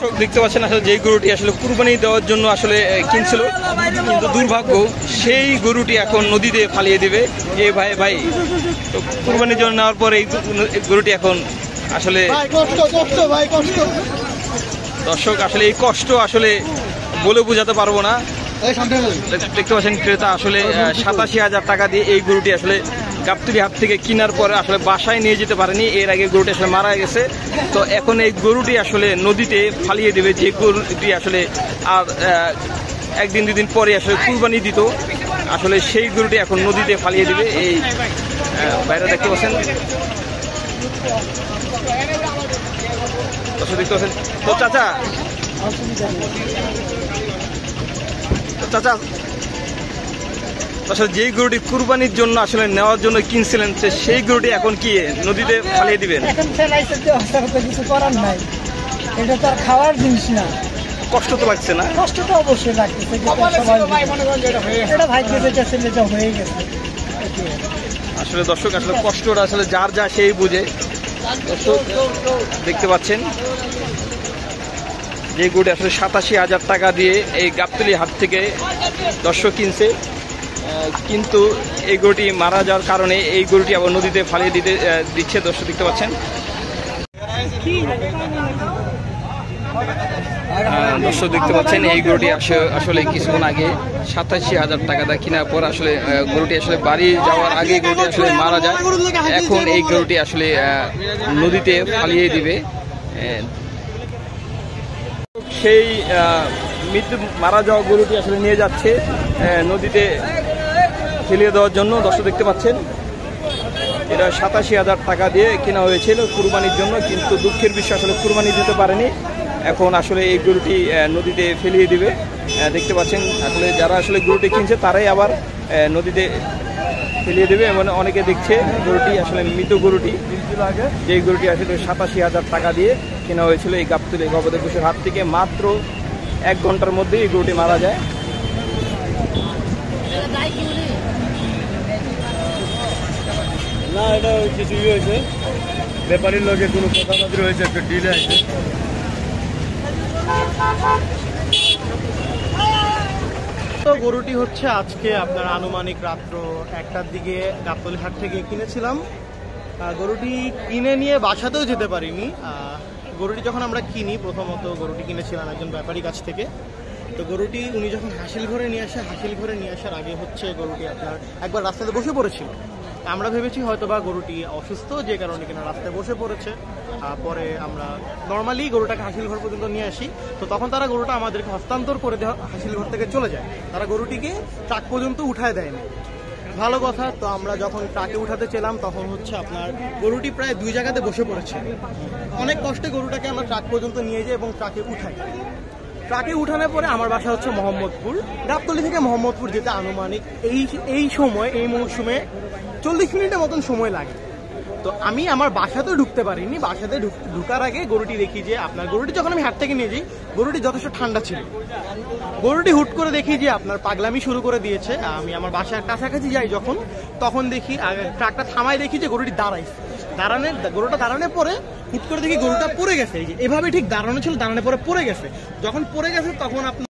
দর্শক দেখতে পাচ্ছেন আসলে যে গরুটি আসলে কুরবানি দেওয়ার জন্য আসলে কিনছিল। কিন্তু দুর্ভাগ্য সেই গরুটি এখন নদীতে ফালিয়ে দেবে। এ ভাই ভাই তো কুরবানির জন্য নেওয়ার পর এই গরুটি এখন আসলে দর্শক আসলে এই কষ্ট আসলে বলে বোঝাতে পারব না। দেখতে পাচ্ছেন ক্রেতা আসলে সাতাশি হাজার টাকা দিয়ে এই গরুটি আসলে গাবতলি হাট থেকে কেনার পরে আসলে বাসায় নিয়ে যেতে পারেনি। এর আগে গরুটি আসলে মারা গেছে। তো এখন এই গরুটি আসলে নদীতে ফালিয়ে দেবে, যে গরুটি আসলে আর একদিন দুদিন পরে আসলে কুরবানি দিত, আসলে সেই গরুটি এখন নদীতে ফালিয়ে দিবে। এই বাইরে দেখতে পাচ্ছেন। দেখতে পাচ্ছেন। তো চাচা চাচা আসলে যেই গরুটি কুরবানির জন্য আসলে নেওয়ার জন্য কিনছিলেন সে- সেই গরুটি এখন কি নদীতে ফালিয়ে দিবেন? এখন ফেলাইছে তো তার তো কিছু করার নাই। এটা তো আর খাওয়ার জিনিস না। কষ্ট তো লাগছে না? কষ্ট তো অবশ্যই লাগতেছে যেটা সবাই বুঝে। এটা ভাগ্যে যেটা ছেলেটা হয়ে গেছে। আসলে দর্শক আসলে কষ্টটা আসলে যার যা সেই বুঝে। দর্শক দেখতে পাচ্ছেন যে গরুটি আসলে সাতাশি হাজার টাকা দিয়ে এই গাবতলি হাট থেকে দর্শক কিনছে। কিন্তু এই গরুটি মারা যাওয়ার কারণে এই গরুটি আবার নদীতে ফালিয়ে দিতে দিচ্ছে দর্শক দেখতে পাচ্ছেন। দর্শক দেখতে পাচ্ছেন, এই গরুটি আসে- আসলে কিছুক্ষণ আগে সাতাশি হাজার টাকা দা কেনার পর আসলে গরুটি আসলে বাড়ি যাওয়ার আগে গরুটি আসলে মারা যায়। এখন এই গরুটি আসলে নদীতে ফালিয়ে দিবে। সেই মৃত্যু মারা যাওয়া গরুটি আসলে নিয়ে যাচ্ছে নদীতে ফেলিয়ে দেওয়ার জন্য দর্শক দেখতে পাচ্ছেন। এটা সাতাশি হাজার টাকা দিয়ে কেনা হয়েছিল কুরবানির জন্য, কিন্তু দুঃখের বিষয়, আসলে কুরবানি দিতে পারেনি। এখন আসলে এই গরুটি নদীতে ফেলিয়ে দিবে। দেখতে পাচ্ছেন, আসলে যারা আসলে গরুটি কিনছে, তারাই আবার নদীতে ফেলিয়ে দেবে এবং অনেকে দেখছে গরুটি, আসলে মৃত গরুটি। যে গরুটি আসলে সাতাশি হাজার টাকা দিয়ে কেনা হয়েছিল এই গাবতুলে গবাদের পশুর হাত থেকে মাত্র এক ঘণ্টার মধ্যে এই গরুটি মারা যায়। না এটা কিছু ইয়ে হয়েছে। ব্যাপারীর লগে কোনো কথাবার্তা হয়েছে একটা ডিলে আছে। তো গরুটি হচ্ছে আজকে আপনার আনুমানিক রাত্র একটার দিকে গাবতলি হাট থেকে কিনেছিলাম। গরুটি কিনে নিয়ে বাসাতেও যেতে পারিনি। আহ, গরুটি যখন আমরা কিনি, প্রথমত গরুটি কিনেছিলাম একজন ব্যাপারী কাছ থেকে। তো গরুটি উনি যখন হাসিল ঘরে নিয়ে আসে, হাসিল ঘরে নিয়ে আসার আগে হচ্ছে গরুটি আপনার একবার রাস্তাতে বসে পড়েছিল। আমরা ভেবেছি হয়তো বা গরুটি অসুস্থ, যে কারণে কিনা রাস্তায় বসে পড়েছে। পরে আমরা নর্মালি গরুটাকে হাসিল ঘর পর্যন্ত নিয়ে আসি। তো তখন তারা গরুটা আমাদেরকে হস্তান্তর করে দেওয়া, হাসিল ঘর থেকে চলে যায়। তারা গরুটিকে ট্রাক পর্যন্ত উঠায় দেয়নি। ভালো কথা, তো আমরা যখন ট্রাকে উঠাতে চেলাম, তখন হচ্ছে আপনার গরুটি প্রায় দুই জায়গাতে বসে পড়েছে। অনেক কষ্টে গরুটাকে আমরা ট্রাক পর্যন্ত নিয়ে যাই এবং ট্রাকে উঠাই। ট্রাকে উঠানোর পরে আমার বাসা হচ্ছে মোহাম্মদপুর, গাবতলি থেকে মোহাম্মদপুর যেতে আনুমানিক এই এই সময়, এই মৌসুমে চল্লিশ মিনিটের মতন সময় লাগে। তো আমি আমার বাসাতেও ঢুকতে পারিনি। বাসাতে ঢুক- ঢুকার আগে গরুটি দেখি যে আপনার গরুটি যখন আমি হাট থেকে নিয়ে যাই, গরুটি যথেষ্ট ঠান্ডা ছিল। গরুটি হুট করে দেখি যে আপনার পাগলামি শুরু করে দিয়েছে। আমি আমার বাসার কাছাকাছি যাই যখন, তখন দেখি ট্রাকটা থামাই দেখি যে গরুটি দাঁড়াইছে দাঁড়ানোর গরুটা দাঁড়ানোর পরে হুট করে দেখি গরুটা পড়ে গেছে। এভাবে ঠিক দাঁড়ানো ছিল দাঁড়ানোর পরে পড়ে গেছে। যখন পড়ে গেছে, তখন আপনার